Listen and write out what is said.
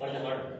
पढ़